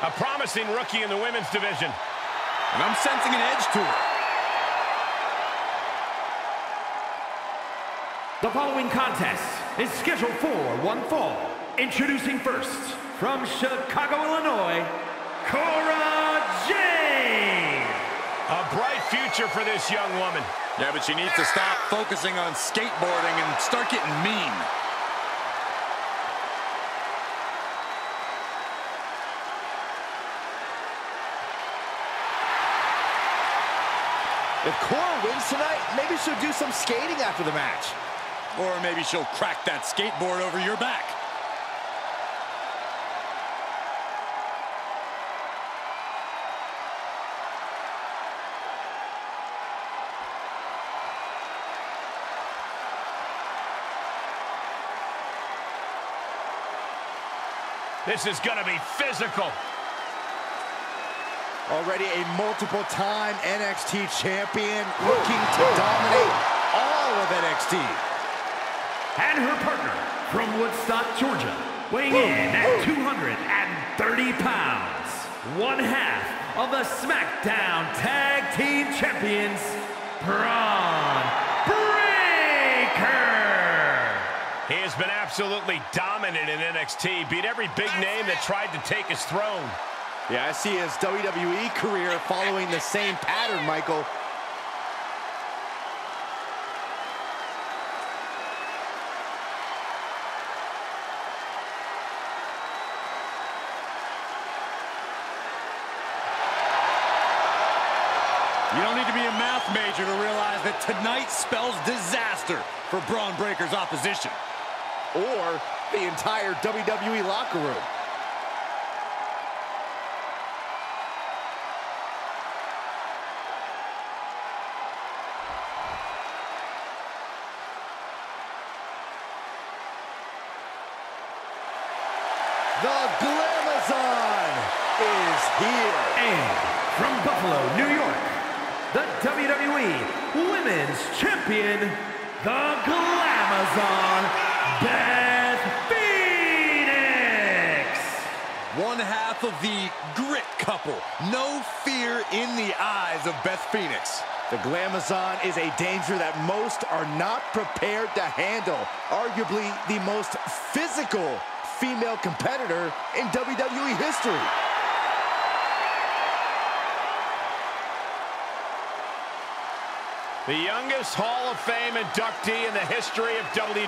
A promising rookie in the women's division. And I'm sensing an edge to her. The following contest is scheduled for one fall. Introducing first, from Chicago, Illinois, Cora Jade. A bright future for this young woman. Yeah, but she needs to stop focusing on skateboarding and start getting mean. If Cora wins tonight, maybe she'll do some skating after the match. Or maybe she'll crack that skateboard over your back. This is going to be physical. Already a multiple-time NXT champion looking to dominate all of NXT. And her partner from Woodstock, Georgia, weighing in at 230 pounds, one half of the SmackDown Tag Team Champions, Bron Breakker. He has been absolutely dominant in NXT, beat every big name that tried to take his throne. Yeah, I see his WWE career following the same pattern, Michael. You don't need to be a math major to realize that tonight spells disaster for Bron Breakker's opposition. Or the entire WWE locker room. The Glamazon is here. And from Buffalo, New York, the WWE Women's Champion, the Glamazon, Beth Phoenix. One half of the grit couple. No fear in the eyes of Beth Phoenix. The Glamazon is a danger that most are not prepared to handle. Arguably the most physical female competitor in WWE history. The youngest Hall of Fame inductee in the history of WWE.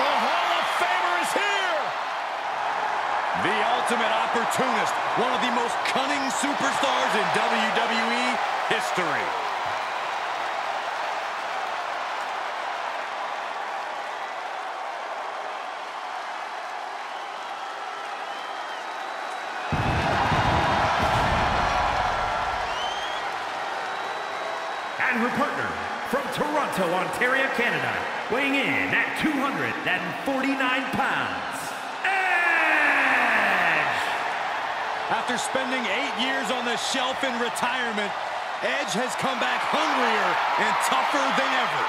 The Hall of Famer is here! The ultimate opportunist. One of the most cunning superstars in WWE history. And her partner from Toronto, Ontario, Canada, weighing in at 249 pounds, Edge! After spending eight years on the shelf in retirement, Edge has come back hungrier and tougher than ever.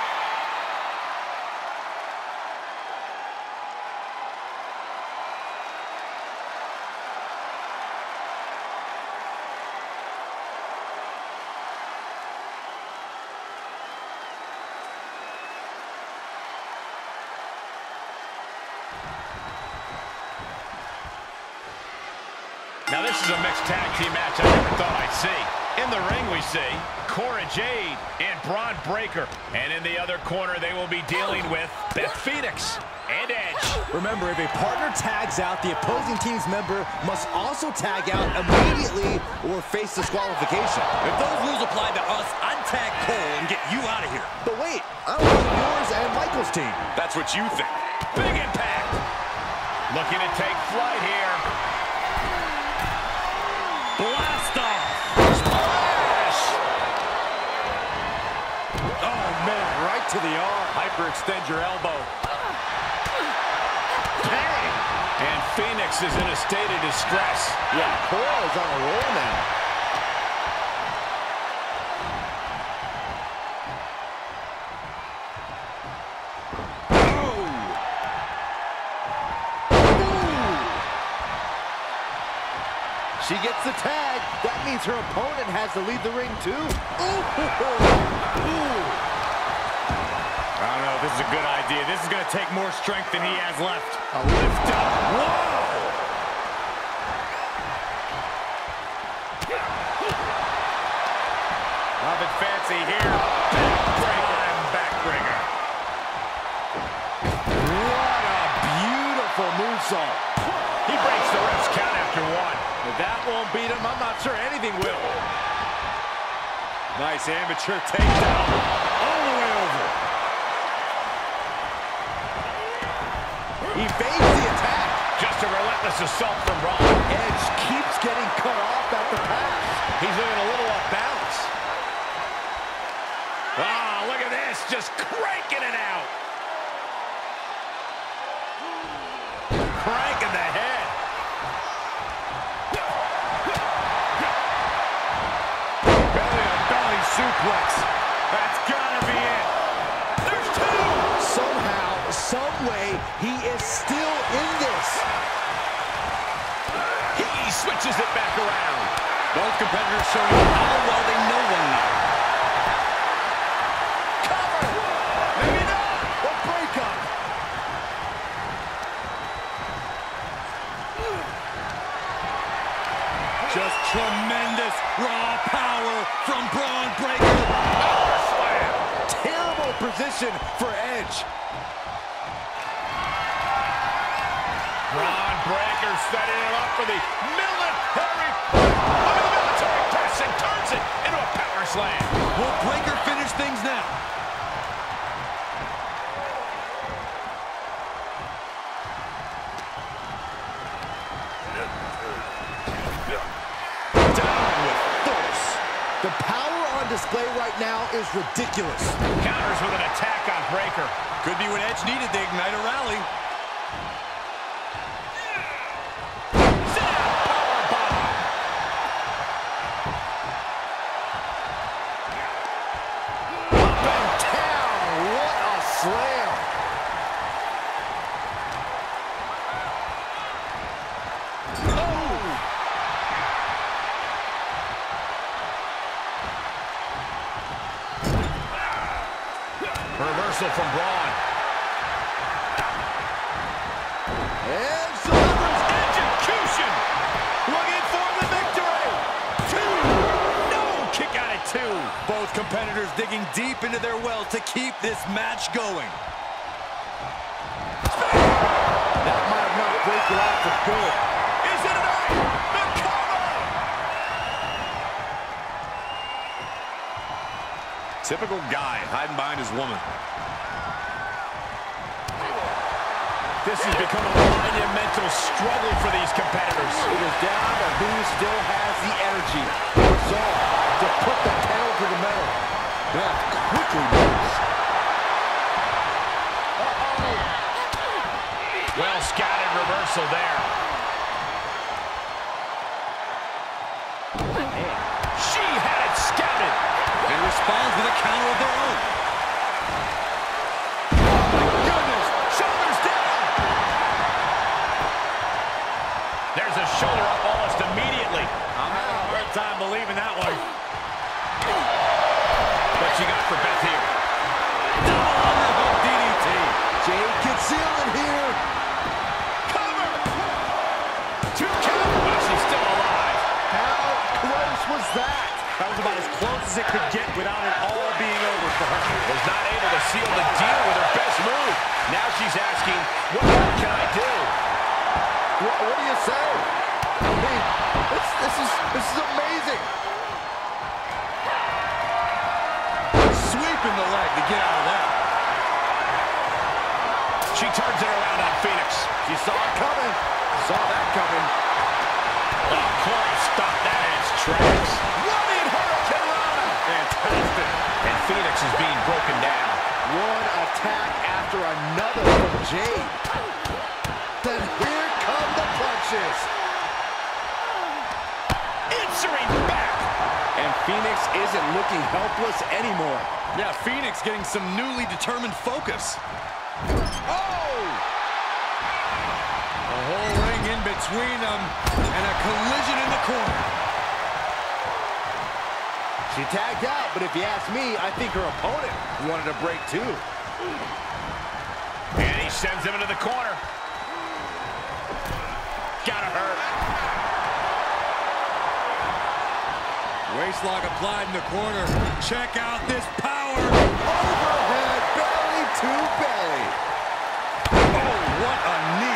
Now this is a mixed tag team match I never thought I'd see. In the ring we see Cora Jade and Bron Breakker. And in the other corner they will be dealing with Beth Phoenix and Edge. Remember, if a partner tags out, the opposing team's member must also tag out immediately or face disqualification. If those rules apply to us, I'd tag Cole and get you out of here. But wait, I'm on yours and Michael's team. That's what you think. Big impact. Looking to take flight here. Blast to the arm. Hyperextend your elbow. Bang! And Phoenix is in a state of distress. Yeah, Cora is on a roll now. She gets the tag. That means her opponent has to leave the ring too. Ooh. Ooh. Good idea. This is going to take more strength than he has left. A lift up. Whoa! Nothing fancy here. Backbreaker. Backbreaker. What a beautiful moonsault. He breaks the ref's count after one. If that won't beat him, I'm not sure anything will. Nice amateur takedown. He evades the attack. Just a relentless assault from Bron. Edge keeps getting cut off at the pass. He's looking a little off balance. Ah, look at this, just cranking it out. Cranking the head. Belly to belly suplex. Competitors showing how well they know one another. Just tremendous raw power from Bron Breakker. Slam. Terrible position for Edge. Bron Breakker setting it up for the military. It into a power slam. Will Breakker finish things now? Down with force. The power on display right now is ridiculous. Counters with an attack on Breakker. Could be when Edge needed to ignite a rally. Two. Both competitors digging deep into their wells to keep this match going. That might have out for good. Is it? The cover. Typical guy hiding behind his woman. This has become a monumental struggle for these competitors. It is down to who still has the energy, counter of their own. Was not able to seal the deal with her best move. Now she's asking, what more can I do? What, what do you say? I mean, this, this is this is amazing. Sweeping the leg to get out of that. She turns it around on Phoenix. She saw it coming. Saw that coming. Oh, Cora stopped that in its tracks. Is being broken down. One attack after another from Jade. Then here comes punches. Answering back. And Phoenix isn't looking helpless anymore. Yeah, Phoenix getting some newly determined focus. Oh! A whole ring in between them and a collision She tagged out, but if you ask me, I think her opponent wanted a break too. And he sends him into the corner. Gotta hurt. Waistlock applied in the corner. Check out this power. Overhead belly to belly. Oh, what a knee.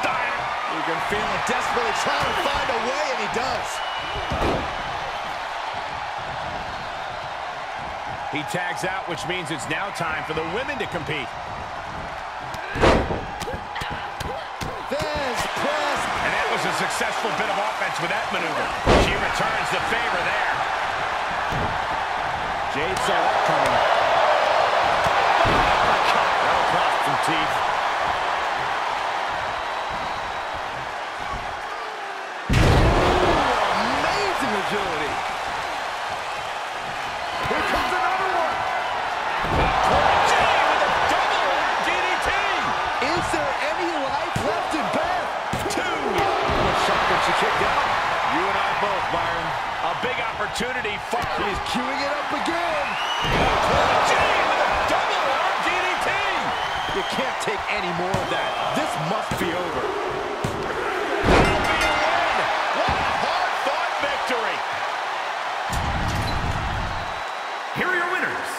Steiner. You can feel him desperately trying to find a way, and he does. He tags out, which means it's now time for the women to compete. There's press. And that was a successful bit of offense with that maneuver. She returns the favor there. Jade saw that coming. Cost some teeth. Kicked out. You and I both, Byron. A big opportunity. for He's queuing it up again. Jay with a double arm DDT. You can't take any more of that. This must be over. That'll be a win. What a hard-fought victory. Here are your winners,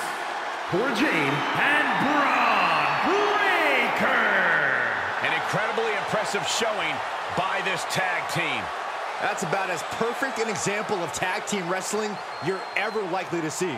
Cora Jade and Bron Breakker. An incredibly impressive showing by this tag team. That's about as perfect an example of tag team wrestling you're ever likely to see.